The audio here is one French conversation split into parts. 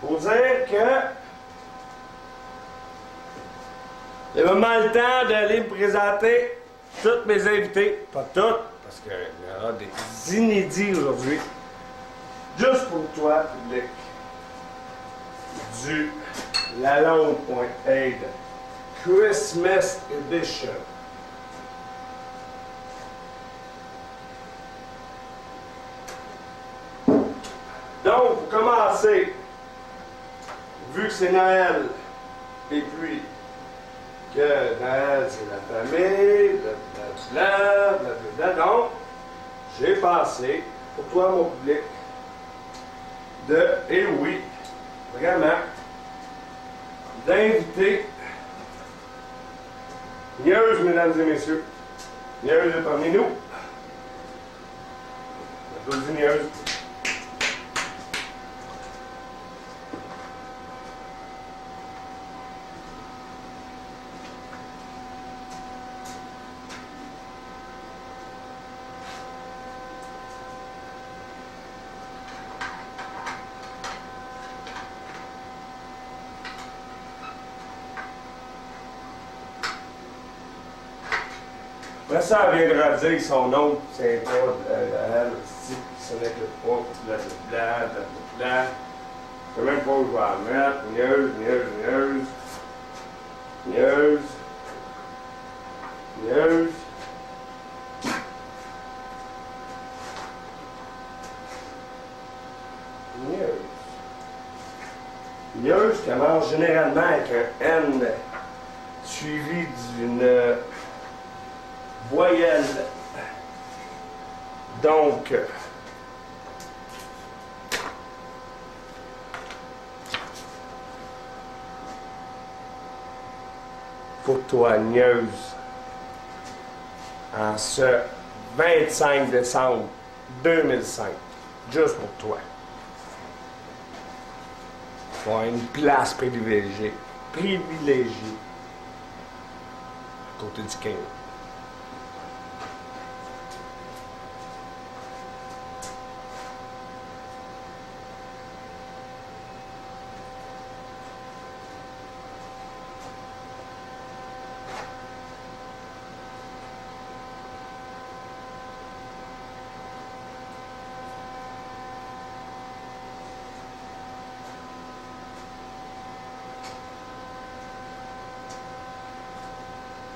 pour dire que c'est vraiment le temps d'aller me présenter toutes mes invités. Pas toutes, parce qu'il y aura des inédits aujourd'hui. Juste pour toi, public. Du La Longue Point Aid Christmas Edition. Donc, pour commencer, vu que c'est Noël, et puis que Noël, c'est la famille, blablabla, blablabla, donc, j'ai passé, pour toi, mon public, de, et oui, vraiment, d'inviter Nieuse, mesdames et messieurs. Nieuse parmi nous. Applaudis Nieuse. Après ça, elle viendra dire son nom, c'est pas euh, elle, ce n'est que pas, blablabla, blablabla. Je sais même pas où je vais la mettre. Nieuse, nieuse, nieuse. Nieuse. Nieuse. Nieuse. Nieuse commence généralement avec un N suivi d'une voyelle. Donc, pour toi, Nieuse, en ce 25 décembre 2005, juste pour toi, pour une place privilégiée, privilégiée, à côté du King.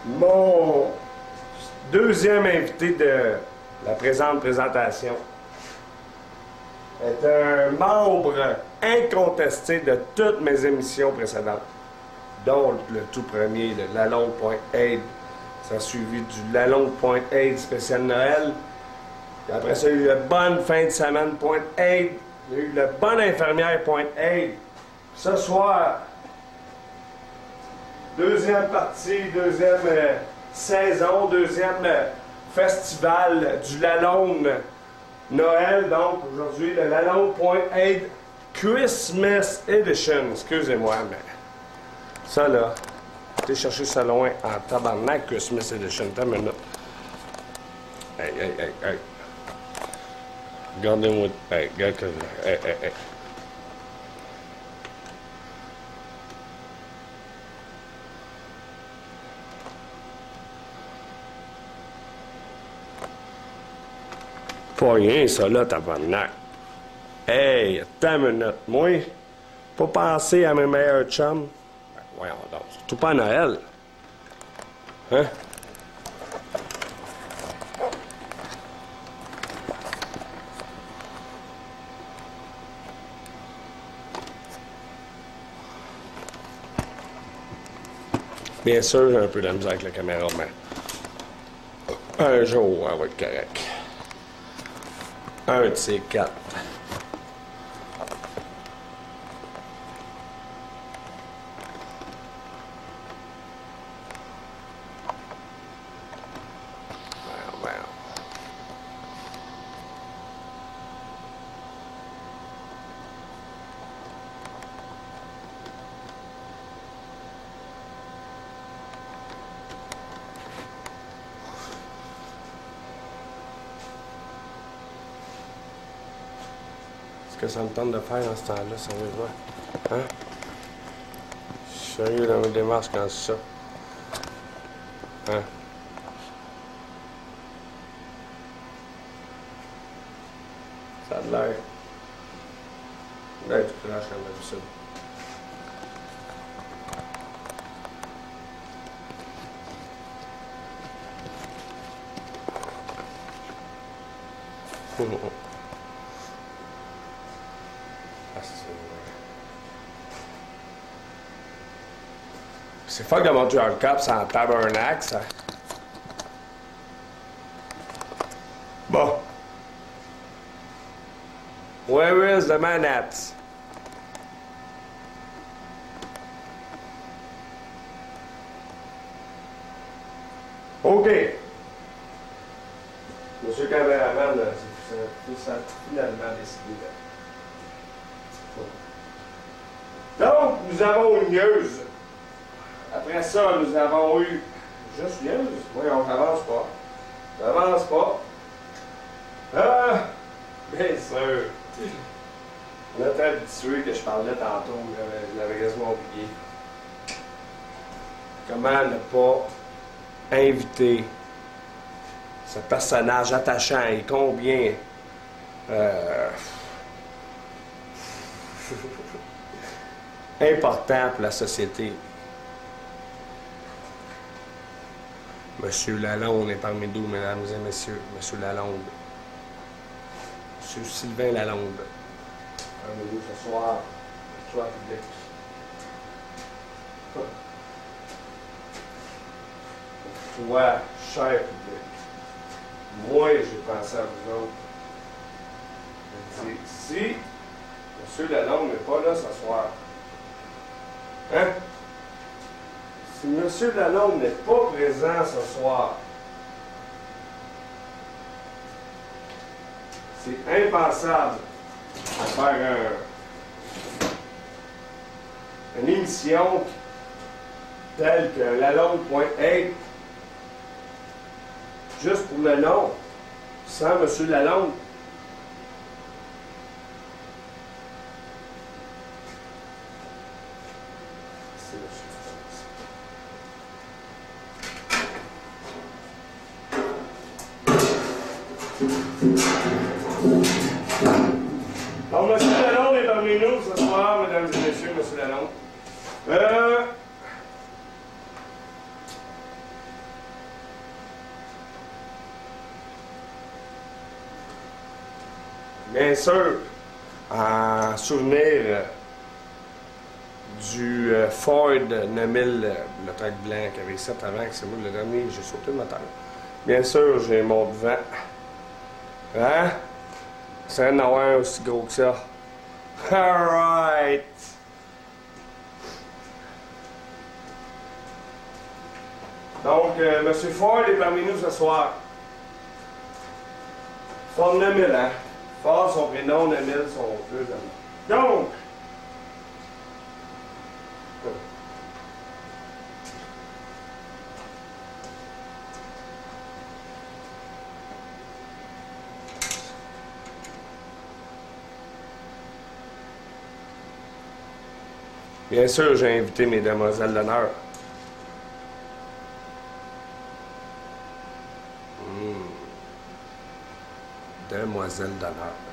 Mon deuxième invité de la présente présentation est un membre incontesté de toutes mes émissions précédentes, dont le tout premier, le Lalonde.aid. Ça a suivi du Lalonde.aid spécial Noël. Après ça, il y a eu le Bonne fin de semaine.aid. Il y a eu le Bonne infirmière.aid. Ce soir, Deuxième partie, deuxième euh, saison, deuxième euh, festival du Lalonde Noël. Donc, aujourd'hui, le Lalonde.aid Christmas Edition. Excusez-moi, mais ça là, j'ai cherché ça loin en tabarnak Christmas Edition. T'as une minute. Hey, hey, hey, hey. Regardez-moi. Hey, regarde. Hey, hey, hey. Pas rien, ça, là, tabarnak. Hey, attends une minute. Moi, pas penser à mes meilleurs chums. Ben, voyons donc. Surtout pas à Noël. Hein? Bien sûr, j'ai un peu de misère avec la caméra, mais un jour, elle va être correct. Un Ce que ça me tente de faire en ce temps-là, sérieusement. Hein? Je suis sérieux dans mes démarches quand c'est ça. Hein? Ça a C'est fuck de monter un cap sans tabernacle, ça. Bon. Where is the man at? OK. Monsieur Caméraman, là, c'est finalement décidé. Donc, nous avons une gueuse. Après ça, nous avons eu. Juste une? Oui, on n'avance pas. On n'avance pas. Ah! Bien sûr. Notre habitué que je parlais tantôt, je l'avais quasiment oublié. Comment ne pas inviter ce personnage attachant et combien euh, important pour la société? Monsieur Lalonde est parmi nous, mesdames et messieurs. Monsieur Lalonde. Monsieur Sylvain Lalonde. Parmi nous ce soir. Soir public. Toi, cher public. Moi, j'ai pensé à vous autres. Je si M. Lalonde n'est pas là ce soir, hein? Si M. Lalonde n'est pas présent ce soir, c'est impensable de faire un- une émission telle que Lalonde.8 juste pour le nom, sans M. Lalonde. Donc, M. Lalonde est parmi nous ce soir, mesdames et messieurs, M. Lalonde. Euh, Bien sûr, en souvenir du euh, Ford 9000, euh, le truck blanc qui avait 7 avant, que c'est moi le dernier, j'ai sauté le moteur. Bien sûr, j'ai mon devant. Hein? C'est un avoir aussi gros que ça. Alright! Donc, euh, M. Ford est parmi nous ce soir. Ford 9000, hein? Ford, son prénom, 9000, son amis. Donc, bien sûr, j'ai invité mes demoiselles d'honneur. Hmm. Demoiselles d'honneur.